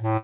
Huh?